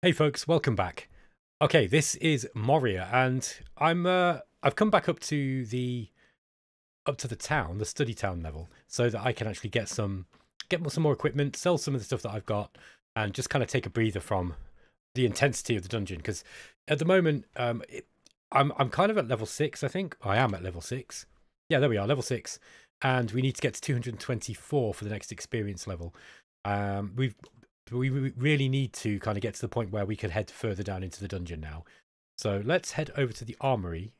Hey folks, welcome back. Okay, this is Moria, and I'm uh I've come back up to the up to the town, the study town level, so that I can actually get some get some more equipment, sell some of the stuff that I've got, and just kind of take a breather from the intensity of the dungeon. Because at the moment, um, it, I'm I'm kind of at level six, I think. I am at level six. Yeah, there we are, level six, and we need to get to 224 for the next experience level. Um, we've we really need to kind of get to the point where we can head further down into the dungeon now. So let's head over to the armory.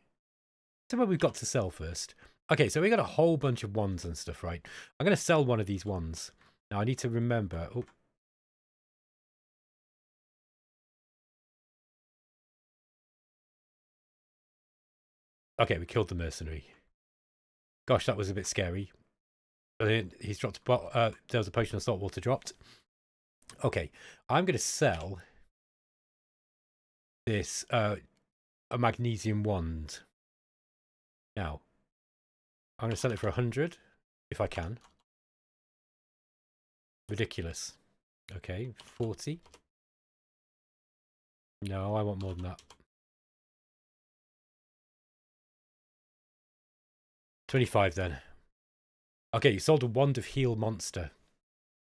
So what we've got to sell first. Okay, so we got a whole bunch of wands and stuff, right? I'm going to sell one of these wands. Now I need to remember. Oh. Okay, we killed the mercenary. Gosh, that was a bit scary. He's dropped. Uh, there was a potion of salt water dropped. Okay, I'm going to sell this uh, a magnesium wand. Now, I'm going to sell it for a hundred if I can. Ridiculous. Okay, 40. No, I want more than that. 25 then. Okay, you sold a wand of heal monster.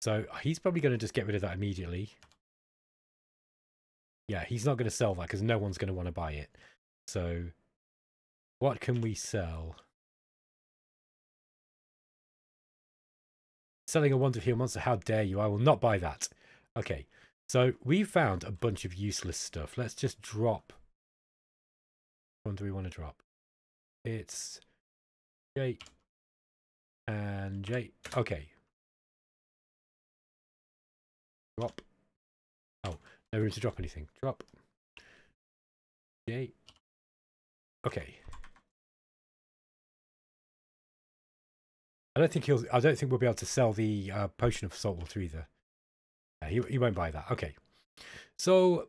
So he's probably going to just get rid of that immediately. Yeah, he's not going to sell that because no one's going to want to buy it. So what can we sell? Selling a Wand of Heal Monster, how dare you? I will not buy that. Okay, so we found a bunch of useless stuff. Let's just drop. What do we want to drop? It's J and J. Okay, Drop. Oh, no room to drop anything. Drop. Okay. I don't think he'll. I don't think we'll be able to sell the uh, potion of salt water either. He he won't buy that. Okay. So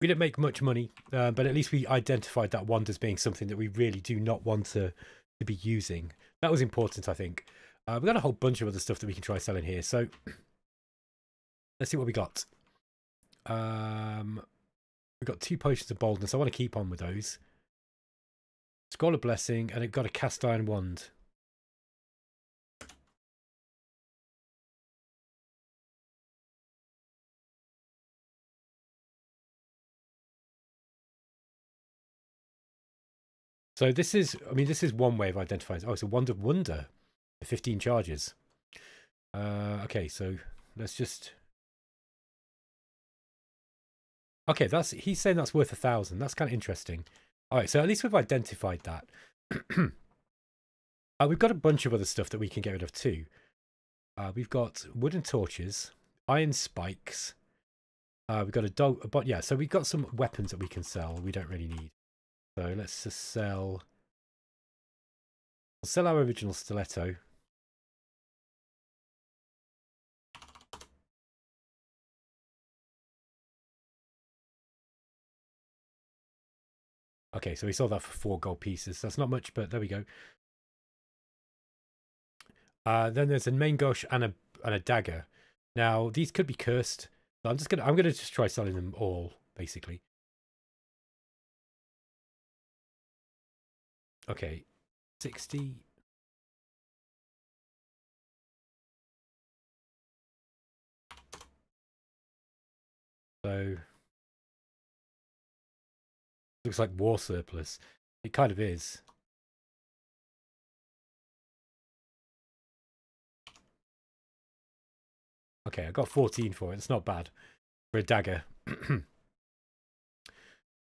we didn't make much money, uh, but at least we identified that wand as being something that we really do not want to to be using. That was important, I think. Uh, we've got a whole bunch of other stuff that we can try selling here. So Let's see what we got. Um, we've got two potions of boldness. I want to keep on with those. Scroll of blessing, and it got a cast iron wand. So this is, I mean, this is one way of identifying. Oh, it's a wand of wonder. 15 charges. Uh, okay, so let's just Okay, that's he's saying that's worth a thousand. That's kind of interesting. All right, so at least we've identified that. uh, we've got a bunch of other stuff that we can get rid of too. Uh, we've got wooden torches, iron spikes. Uh, we've got a dog, but yeah, so we've got some weapons that we can sell. We don't really need. So let's just sell. We'll sell our original stiletto. Okay, so we sold that for four gold pieces. That's not much, but there we go. Uh, then there's a main gauche and a and a dagger. Now these could be cursed. So I'm just gonna I'm gonna just try selling them all basically. Okay, sixty. So Looks like war surplus. It kind of is. Okay, I got 14 for it. It's not bad for a dagger.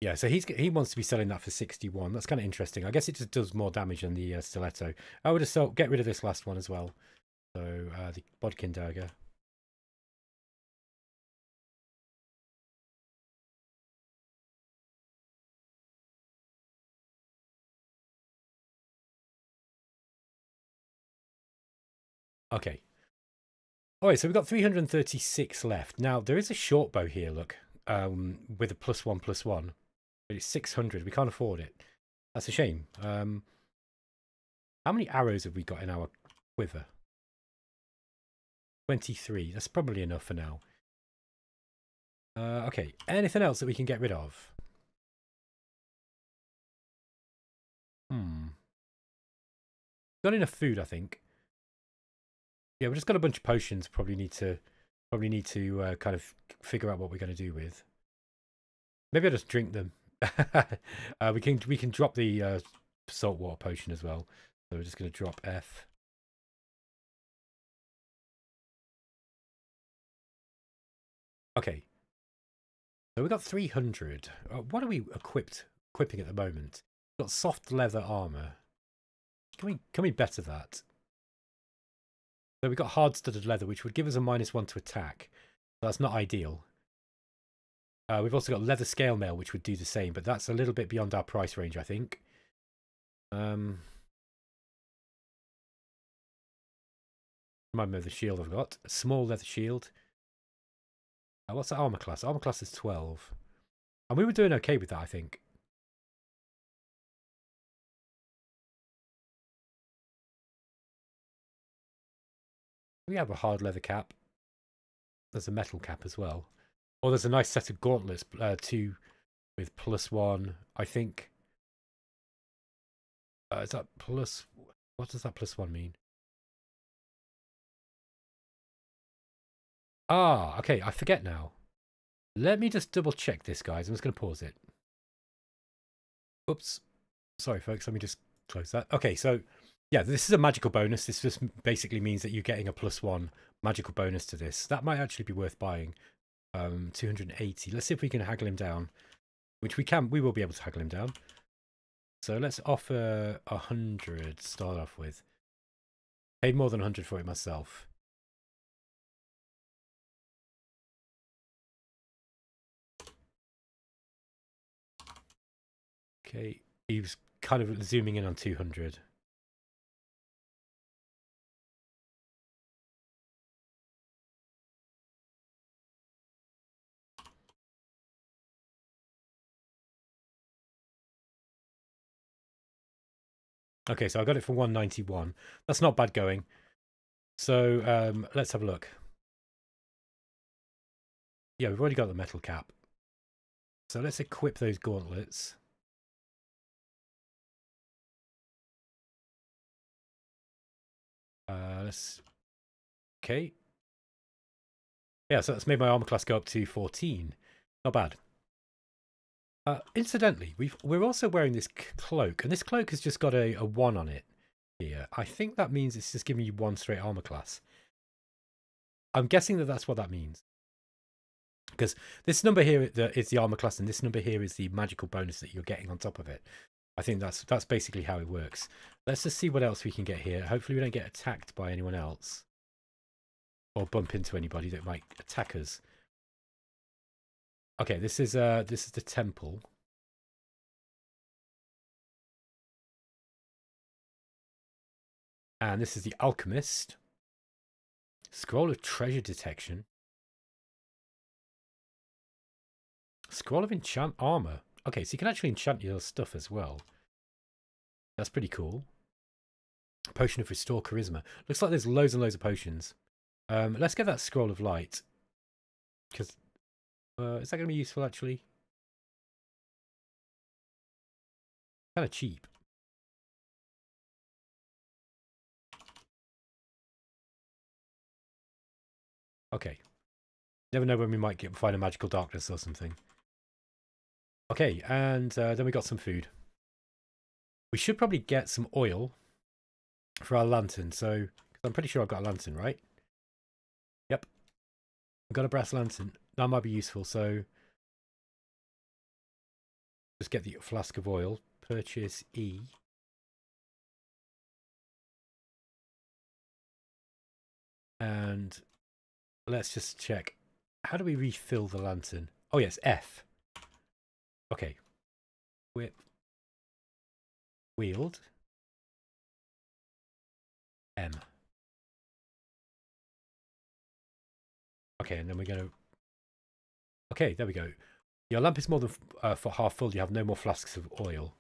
yeah, so he's he wants to be selling that for 61. That's kind of interesting. I guess it just does more damage than the uh, stiletto. I would have sold, get rid of this last one as well. So uh, the bodkin dagger. Okay. All right, so we've got 336 left. Now, there is a short bow here, look, um, with a plus one, plus one. But it's 600. We can't afford it. That's a shame. Um, how many arrows have we got in our quiver? 23. That's probably enough for now. Uh, okay, anything else that we can get rid of? Hmm. Got enough food, I think. Yeah, we just got a bunch of potions. Probably need to, probably need to uh, kind of figure out what we're going to do with. Maybe I'll just drink them. uh, we can we can drop the uh, saltwater potion as well. So we're just going to drop F. Okay. So we've got 300. Uh, what are we equipped equipping at the moment? We've got soft leather armor. Can we can we better that? So we've got hard studded leather, which would give us a minus one to attack. that's not ideal. Uh, we've also got leather scale mail, which would do the same, but that's a little bit beyond our price range, I think. Um, remind me of the shield I've got. A small leather shield. Uh, what's the armor class? Armor class is 12. And we were doing okay with that, I think. We have a hard leather cap. There's a metal cap as well. Or there's a nice set of gauntlets, uh, two with plus one, I think. Uh, is that plus... What does that plus one mean? Ah, okay, I forget now. Let me just double check this, guys. I'm just going to pause it. Oops. Sorry, folks. Let me just close that. Okay, so yeah, this is a magical bonus. This just basically means that you're getting a plus one magical bonus to this. That might actually be worth buying. Um, 280. Let's see if we can haggle him down, which we can. We will be able to haggle him down. So let's offer a hundred. Start off with. Paid more than a hundred for it myself. Okay, he was kind of zooming in on 200. Okay, so I got it for 191. That's not bad going. So um, let's have a look. Yeah, we've already got the metal cap. So let's equip those gauntlets. Uh, let's... Okay. Yeah, so that's made my armor class go up to 14. Not bad. Uh, incidentally, we've, we're also wearing this cloak, and this cloak has just got a, a 1 on it here. I think that means it's just giving you one straight armor class. I'm guessing that that's what that means. Because this number here is the armor class, and this number here is the magical bonus that you're getting on top of it. I think that's that's basically how it works. Let's just see what else we can get here. Hopefully we don't get attacked by anyone else. Or bump into anybody that might attack us. Okay, this is uh this is the temple. And this is the alchemist. Scroll of treasure detection. Scroll of enchant armor. Okay, so you can actually enchant your stuff as well. That's pretty cool. Potion of restore charisma. Looks like there's loads and loads of potions. Um, let's get that scroll of light. Because uh, is that going to be useful, actually? Kind of cheap. Okay. Never know when we might get find a magical darkness or something. Okay, and uh, then we got some food. We should probably get some oil for our lantern. So, because I'm pretty sure I've got a lantern, right? Yep. I've got a brass lantern that might be useful. So just get the flask of oil, purchase E. And let's just check. How do we refill the lantern? Oh yes, F. Okay. Whip. Wield. M. Okay, and then we're going to Okay, there we go. Your lamp is more than uh, for half full. You have no more flasks of oil.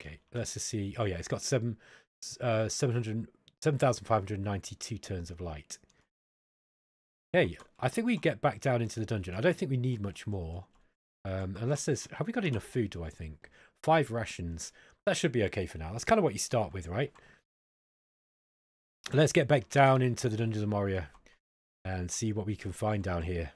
Okay, let's just see. Oh yeah, it's got seven, uh, 700, 7,592 turns of light. Hey, I think we get back down into the dungeon. I don't think we need much more. Um, unless there's... Have we got enough food, do I think? Five rations. That should be okay for now. That's kind of what you start with, right? Let's get back down into the Dungeons of Moria and see what we can find down here.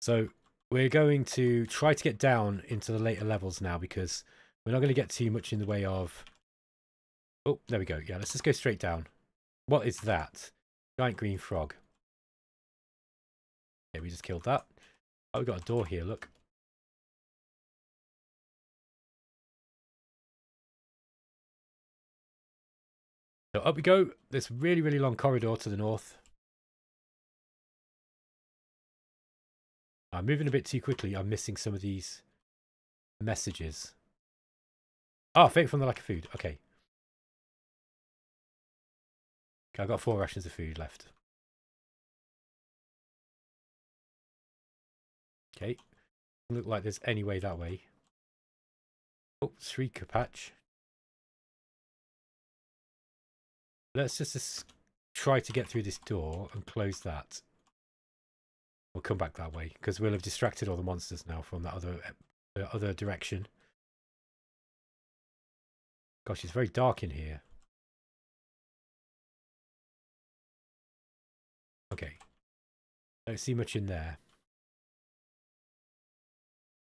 So we're going to try to get down into the later levels now because we're not going to get too much in the way of... Oh, there we go. Yeah, let's just go straight down. What is that? Giant green frog. Okay, we just killed that. Oh, we got a door here, look. So up we go. This really, really long corridor to the north. I'm moving a bit too quickly. I'm missing some of these messages. Ah, oh, fate from the lack of food. Okay. Okay, I've got four rations of food left. Okay. Doesn't look like there's any way that way. Oh, Shrieker patch. Let's just, try to get through this door and close that. We'll come back that way because we'll have distracted all the monsters now from that other uh, other direction. Gosh, it's very dark in here. Okay. Don't see much in there.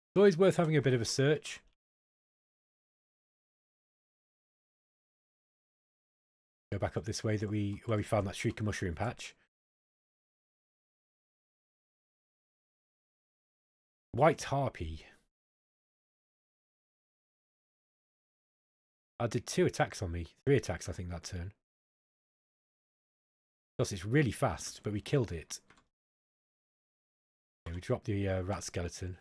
It's always worth having a bit of a search. Go back up this way that we where we found that Shrieker mushroom patch. White Harpy. I did two attacks on me. Three attacks, I think, that turn. Plus, it's really fast, but we killed it. We dropped the uh, rat skeleton.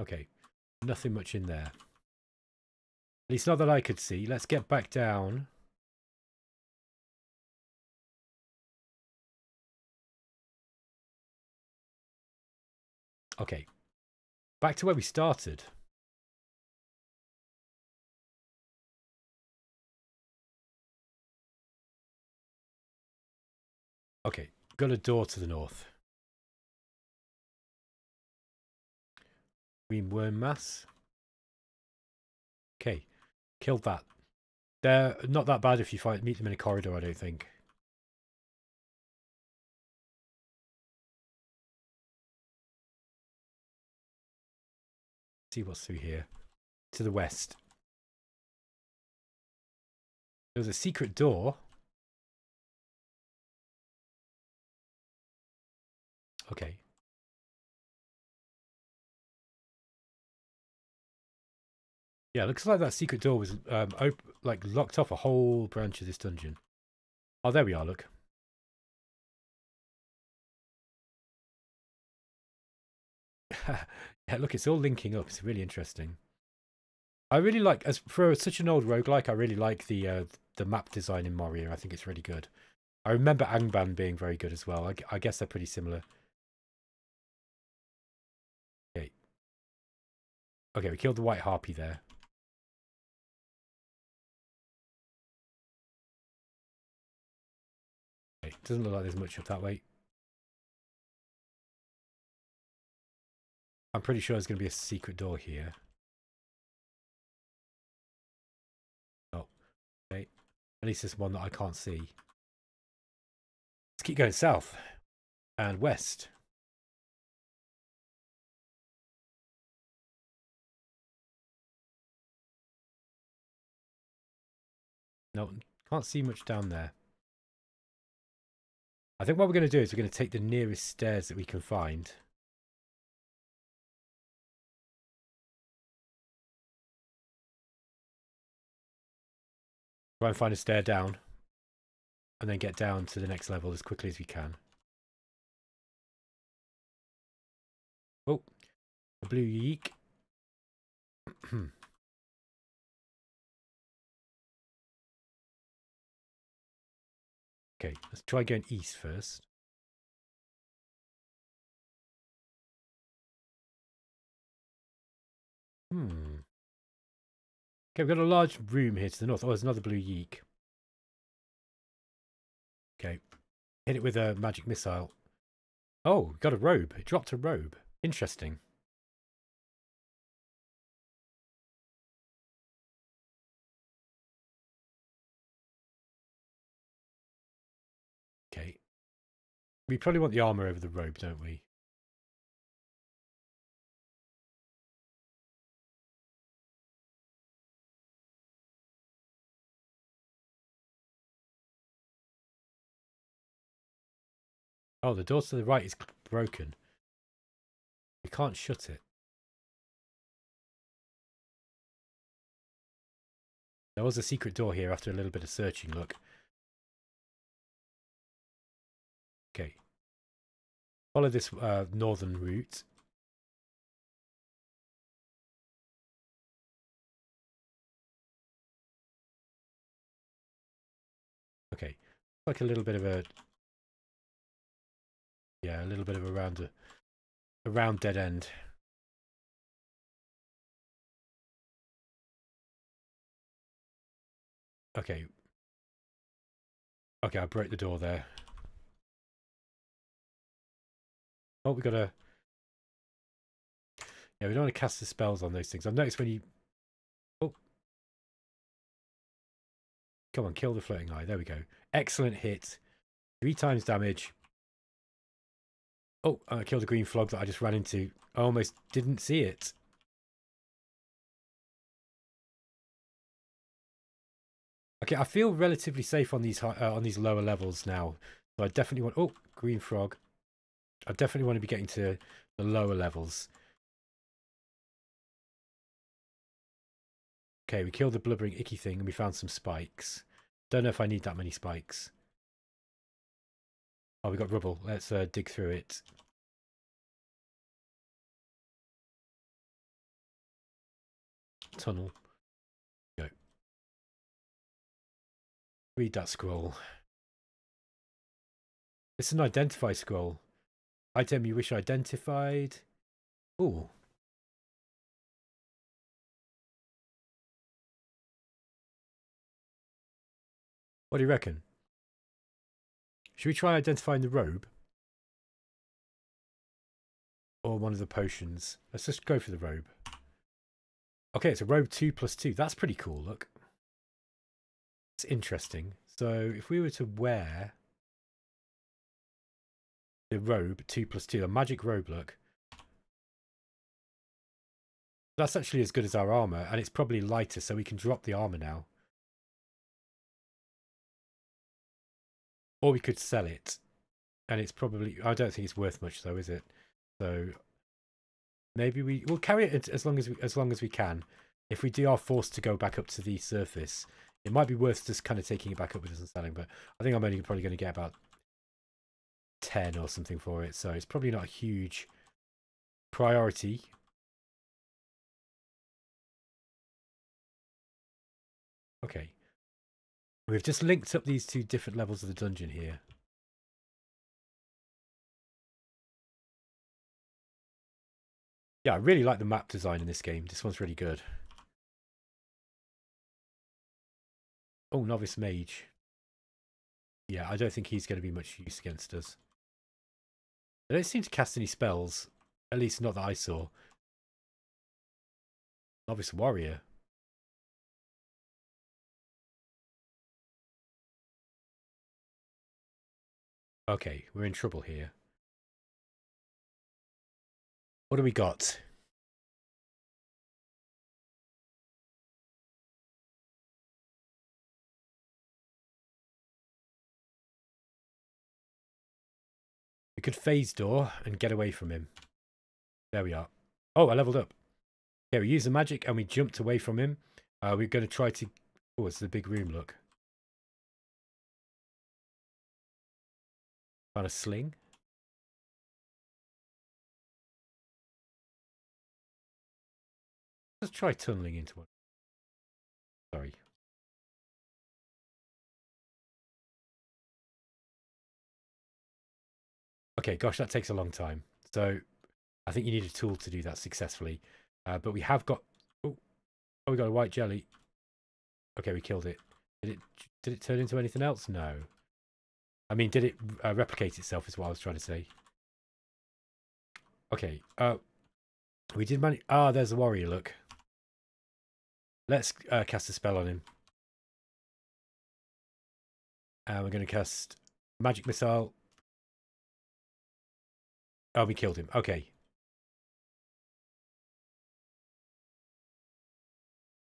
Okay, nothing much in there. At least not that I could see. Let's get back down. Okay. Back to where we started. Okay, got a door to the north. Worm mass. Okay, killed that. They're not that bad if you find meet them in a corridor, I don't think. see what's through here. To the west. There's a secret door. Okay. Yeah, looks like that secret door was um, like locked off a whole branch of this dungeon. Oh, there we are, look. Yeah, look, it's all linking up. It's really interesting. I really like, as for such an old roguelike, I really like the uh, the map design in Moria. I think it's really good. I remember Angband being very good as well. I, I guess they're pretty similar. Okay. Okay, we killed the white harpy there. Doesn't look like there's much up that way. I'm pretty sure there's going to be a secret door here. Oh, okay. At least there's one that I can't see. Let's keep going south and west. No, can't see much down there. I think what we're going to do is we're going to take the nearest stairs that we can find. Try and find a stair down. And then get down to the next level as quickly as we can. Oh, a blue yeek. Okay, let's try going east first. Hmm. Okay, we've got a large room here to the north. Oh, there's another blue yeek. Okay. Hit it with a magic missile. Oh, got a robe. It dropped a robe. Interesting. We probably want the armor over the robe, don't we? Oh, the door to the right is broken. We can't shut it. There was a secret door here after a little bit of searching, look. Follow this uh, northern route. Okay. Like a little bit of a yeah, a little bit of a round, a round dead end. Okay. Okay, I broke the door there. Oh, we got a... Yeah, we don't want to cast the spells on those things. I've noticed when you... Oh. Come on, kill the floating eye. There we go. Excellent hit. Three times damage. Oh, I killed a green frog that I just ran into. I almost didn't see it. Okay, I feel relatively safe on these uh, on these lower levels now. So I definitely want... Oh, green frog. I definitely want to be getting to the lower levels. Okay, we killed the blubbering icky thing and we found some spikes. Don't know if I need that many spikes. Oh, we got rubble. Let's uh, dig through it. Tunnel. Go. Read that scroll. It's an identify scroll. Item you wish identified. Ooh. What do you reckon? Should we try identifying the robe? Or one of the potions? Let's just go for the robe. Okay, it's a robe 2 plus 2. That's pretty cool, look. It's interesting. So if we were to wear the robe 2 plus 2, a magic robe look, that's actually as good as our armor, and it's probably lighter, so we can drop the armor now. Or we could sell it. And it's probably, I don't think it's worth much though, is it? So maybe we, we'll carry it as long as we, as long as we can. If we do are forced to go back up to the surface, it might be worth just kind of taking it back up with us and selling. But I think I'm only probably going to get about 10 or something for it. So it's probably not a huge priority. Okay. We've just linked up these two different levels of the dungeon here. Yeah, I really like the map design in this game. This one's really good. Oh, Novice Mage. Yeah, I don't think he's going to be much use against us. They don't seem to cast any spells. At least not that I saw. Novice Warrior. Okay, we're in trouble here. What do we got? Could phase door and get away from him. There we are. Oh, I leveled up. Okay, we use the magic and we jumped away from him. Uh, we're going to try to... Oh, it's the big room, look. Found a sling. Let's try tunneling into one. Sorry. Okay, gosh, that takes a long time. So I think you need a tool to do that successfully. Uh, but we have got Oh, oh, we got a white jelly. Okay, we killed it. Did it did it turn into anything else? No. I mean, did it uh, replicate itself is what I was trying to say. Okay, uh, we did manage... Ah, there's a warrior, look. Let's uh, cast a spell on him. And we're going to cast Magic Missile. Oh, we killed him. Okay.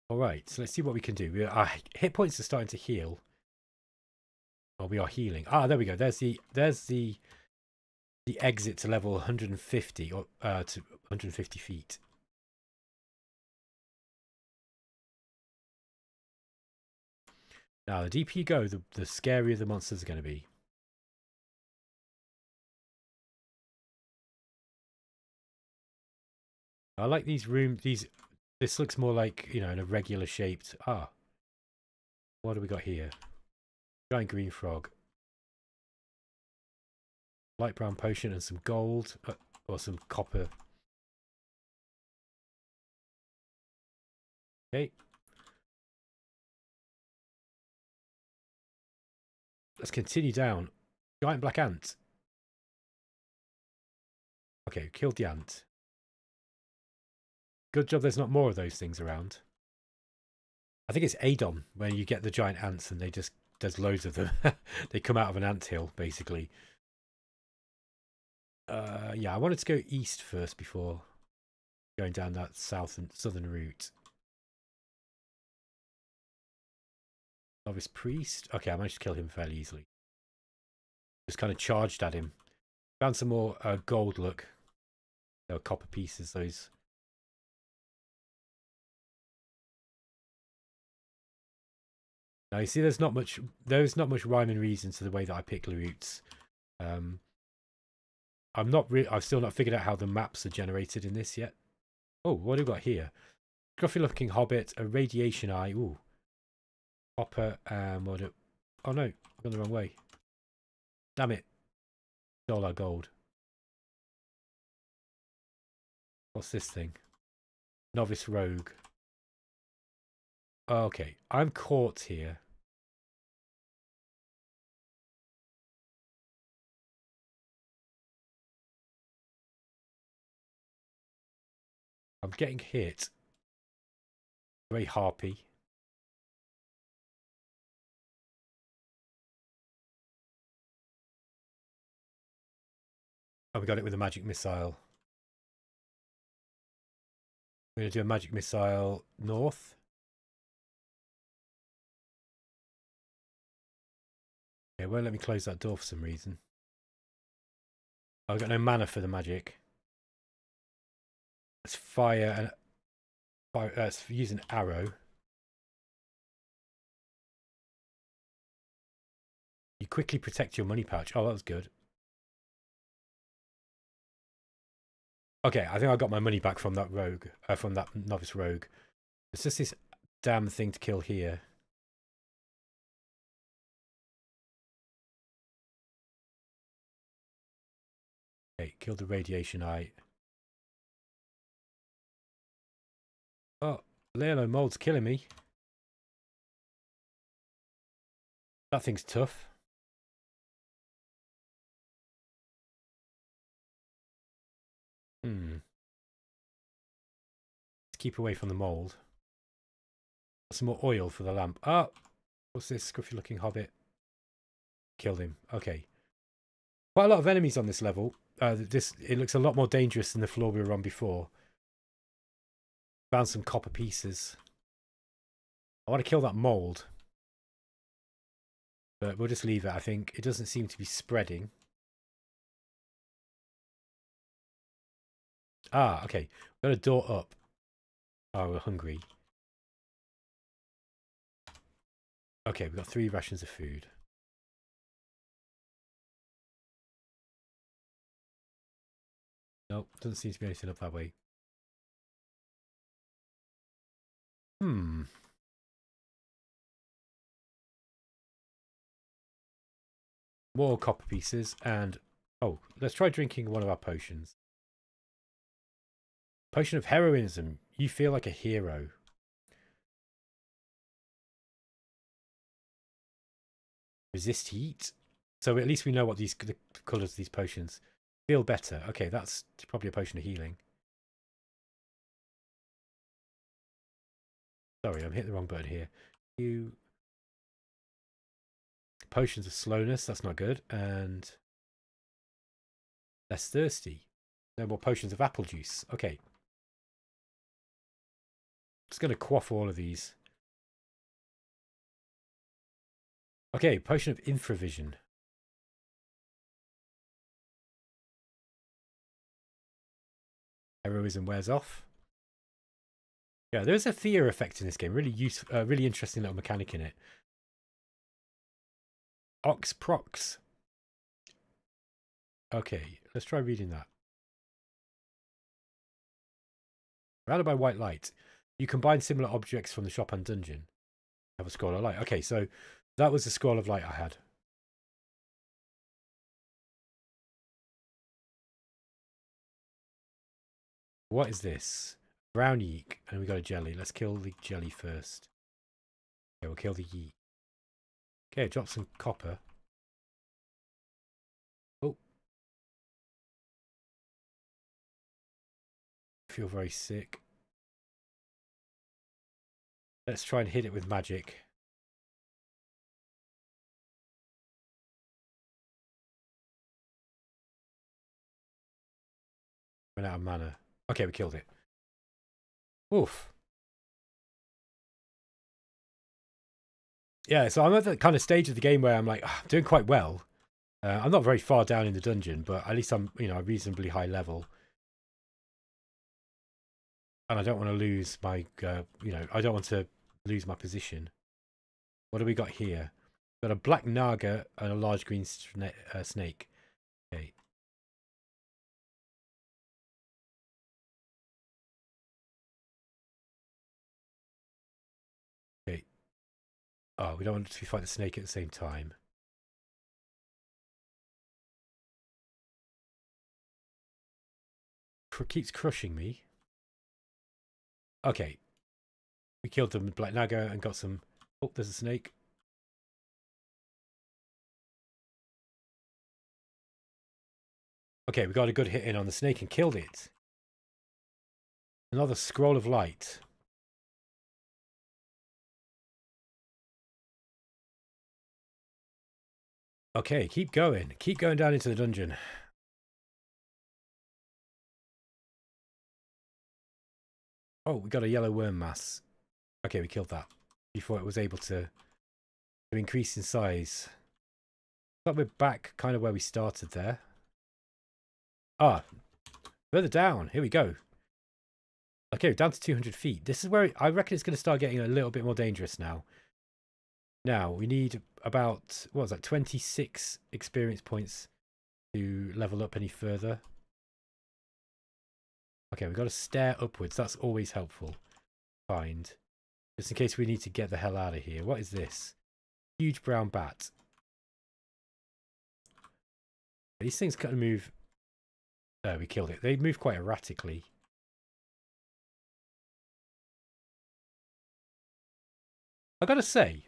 All right, so let's see what we can do. Our hit points are starting to heal. Oh, we are healing. Ah, there we go. There's the there's the the exit to level 150 or uh, to 150 feet. Now, the deeper you go, the, the scarier the monsters are going to be. I like these rooms. These. This looks more like you know, an irregular shaped. Ah. What do we got here? Giant green frog. Light brown potion and some gold uh, or some copper. Okay. Let's continue down. Giant black ant. Okay, killed the ant. Good job there's not more of those things around. I think it's Adon, where you get the giant ants and they just, there's loads of them. they come out of an ant hill, basically. Uh, yeah, I wanted to go east first before going down that south and southern route. Novice priest. Okay, I managed to kill him fairly easily. Just kind of charged at him. Found some more uh, gold. Look, there were copper pieces. Those. Now you see, there's not much. There's not much rhyme and reason to the way that I pick routes. Um, I'm not really. I've still not figured out how the maps are generated in this yet. Oh, what do we got here? Scruffy looking hobbit, a radiation eye. Ooh, Copper and what? Oh no, I've gone the wrong way. Damn it. Dollar gold. What's this thing? Novice rogue. Okay, I'm caught here. I'm getting hit. Very harpy. Oh, we got it with a magic missile. We're going to do a magic missile north. Yeah, won't let me close that door for some reason. I've got no mana for the magic. Let's fire and fire, uh, let's use an arrow. You quickly protect your money pouch. Oh, that was good. Okay, I think I got my money back from that rogue, uh, from that novice rogue. It's just this damn thing to kill here. Okay, killed the radiation eye. Oh, Lalo mold's killing me. That thing's tough. Hmm. Let's keep away from the mould. Some more oil for the lamp. Ah! What's this scruffy looking hobbit? Killed him. Okay. Quite a lot of enemies on this level. Uh, this It looks a lot more dangerous than the floor we were on before. Found some copper pieces. I want to kill that mould. But we'll just leave it, I think. It doesn't seem to be spreading. Ah, okay. We've got a door up. Oh, we're hungry. Okay, we've got three rations of food. Nope, doesn't seem to be anything up that way. Hmm. More copper pieces and... Oh, let's try drinking one of our potions. Potion of heroism. You feel like a hero. Resist heat. So at least we know what these the colours of these potions feel better. Okay, that's probably a potion of healing. Sorry, I'm hitting the wrong button here. You potions of slowness, that's not good, and less thirsty. No more potions of apple juice. Okay. Just going to quaff all of these. Okay, potion of infravision. Heroism wears off. Yeah, there's a fear effect in this game. Really useful, uh, really interesting little mechanic in it. Ox prox. Okay, let's try reading that. Surrounded by white light. You combine similar objects from the shop and dungeon. Have a scroll of light. Okay, so that was the scroll of light I had. What is this? Brown yeek. And we got a jelly. Let's kill the jelly first. Okay, we'll kill the yeek. Okay, drop some copper. Oh. Feel very sick. Let's try and hit it with magic. Ran out of mana. Okay, we killed it. Oof. Yeah, so I'm at the kind of stage of the game where I'm like, oh, I'm doing quite well. Uh, I'm not very far down in the dungeon, but at least I'm, you know, a reasonably high level. And I don't want to lose my, uh, you know, I don't want to lose my position. What do we got here? Got a black naga and a large green sna uh, snake. Okay. Okay. Oh, we don't want to fight the snake at the same time. keeps crushing me. Okay, we killed them with Black Naga and got some... Oh, there's a snake. Okay, we got a good hit in on the snake and killed it. Another scroll of light. Okay, keep going. Keep going down into the dungeon. Oh, we got a yellow worm mass. Okay, we killed that before it was able to, to increase in size. But we're back kind of where we started there. Ah, further down. Here we go. Okay, down to 200 feet. This is where I reckon it's going to start getting a little bit more dangerous now. Now, we need about, what was that, 26 experience points to level up any further. Okay, we've got to stare upwards. That's always helpful. Find. Just in case we need to get the hell out of here. What is this? Huge brown bat. These things kind of move... There, we killed it. They move quite erratically. I gotta say,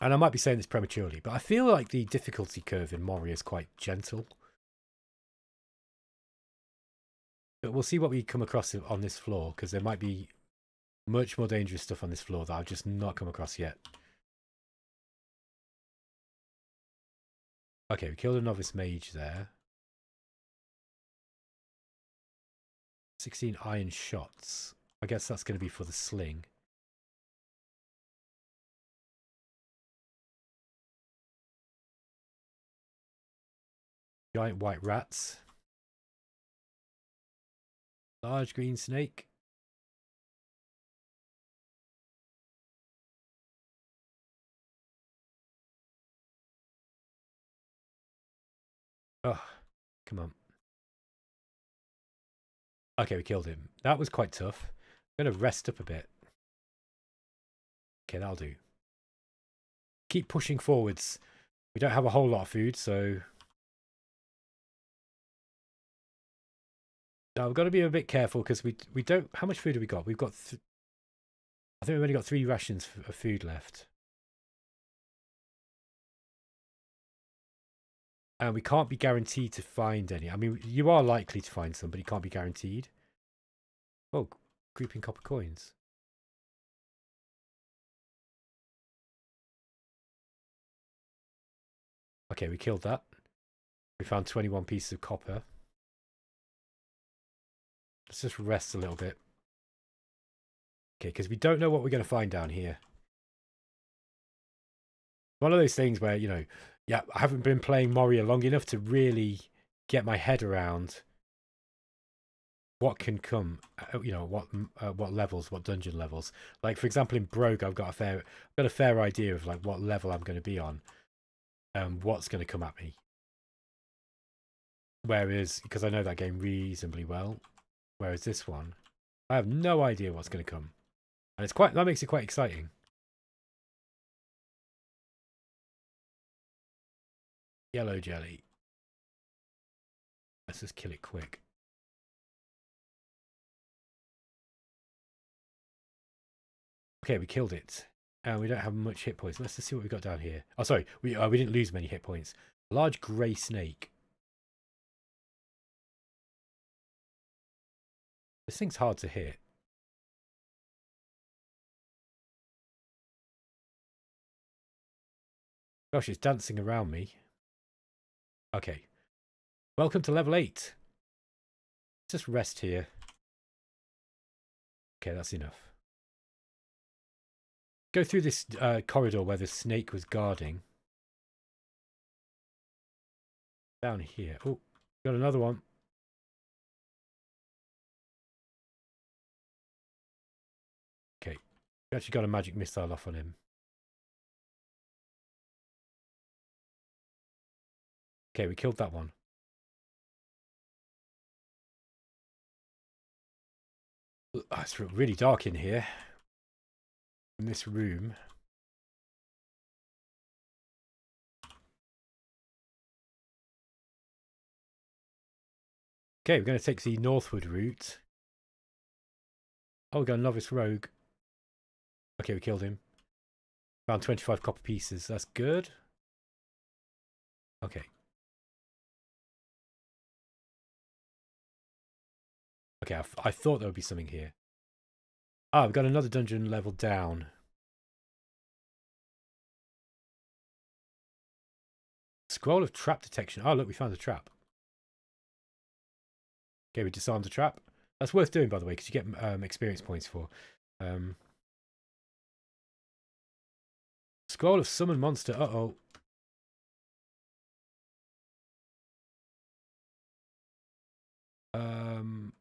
and I might be saying this prematurely, but I feel like the difficulty curve in Moria is quite gentle. But we'll see what we come across on this floor, because there might be much more dangerous stuff on this floor that I've just not come across yet. Okay, we killed a novice mage there. 16 iron shots. I guess that's going to be for the sling. Giant white rats. Large green snake. Oh, come on. Okay, we killed him. That was quite tough. I'm going to rest up a bit. Okay, that'll do. Keep pushing forwards. We don't have a whole lot of food, so... Now, we've got to be a bit careful because we we don't... How much food have we got? We've got... I think we've only got three rations of food left. And we can't be guaranteed to find any. I mean, you are likely to find some, but you can't be guaranteed. Oh, creeping copper coins. Okay, we killed that. We found 21 pieces of copper. Let's just rest a little bit. Okay, because we don't know what we're going to find down here. One of those things where, you know, yeah, I haven't been playing Moria long enough to really get my head around what can come, uh, you know, what uh, what levels, what dungeon levels. Like for example, in Brogue, I've got a fair I've got a fair idea of like what level I'm going to be on, and what's going to come at me. Whereas, because I know that game reasonably well, whereas this one, I have no idea what's going to come, and it's quite that makes it quite exciting. Yellow jelly. Let's just kill it quick. Okay, we killed it. And we don't have much hit points. Let's just see what we've got down here. Oh, sorry. We, uh, we didn't lose many hit points. Large grey snake. This thing's hard to hit. Gosh, it's dancing around me. Okay. Welcome to level 8. Just rest here. Okay, that's enough. Go through this uh, corridor where the snake was guarding. Down here. Oh, got another one. We actually got a magic missile off on him. Okay, we killed that one. Oh, it's really dark in here in this room. Okay, we're going to take the northward route. Oh, we got a novice rogue. Okay, we killed him. Found 25 copper pieces. That's good. Okay. Okay, I, thought there would be something here. Ah, we've got another dungeon level down. Scroll of trap detection. Oh, look, we found a trap. Okay, we disarmed the trap. That's worth doing, by the way, because you get um, experience points for. Um, scroll of summon monster. Uh-oh. Um,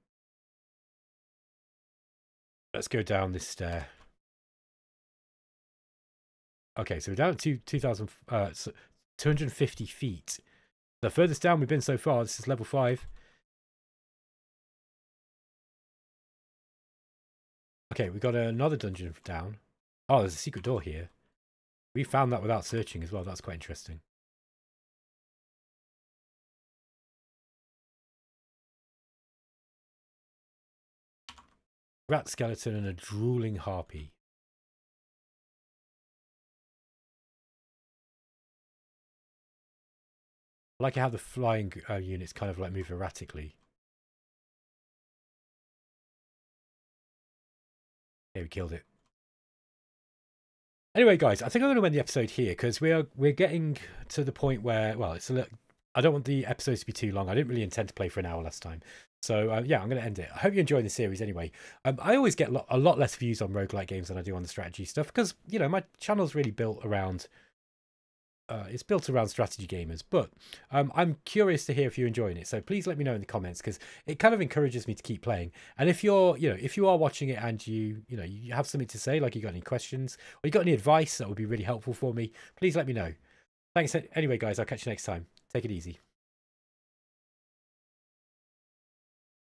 Let's go down this stair. Okay, so we're down to 2,000, uh, 250 feet. The furthest down we've been so far, this is level 5. Okay, we got another dungeon down. Oh, there's a secret door here. We found that without searching as well. That's quite interesting. rat skeleton and a drooling harpy. I like how the flying uh, units kind of like move erratically. Yeah, we killed it. Anyway, guys, I think I'm going to end the episode here because we are we're getting to the point where well, it's a little. I don't want the episodes to be too long. I didn't really intend to play for an hour last time, so uh, yeah, I'm going to end it. I hope you enjoy the series anyway. Um, I always get a lot less views on roguelike games than I do on the strategy stuff because, you know, my channel's really built around... Uh, it's built around strategy gamers, but um, I'm curious to hear if you're enjoying it. So please let me know in the comments because it kind of encourages me to keep playing. And if you're, you know, if you are watching it and you, you know, you have something to say, like you got any questions or you got any advice that would be really helpful for me, please let me know. Thanks anyway, guys. I'll catch you next time. Take it easy.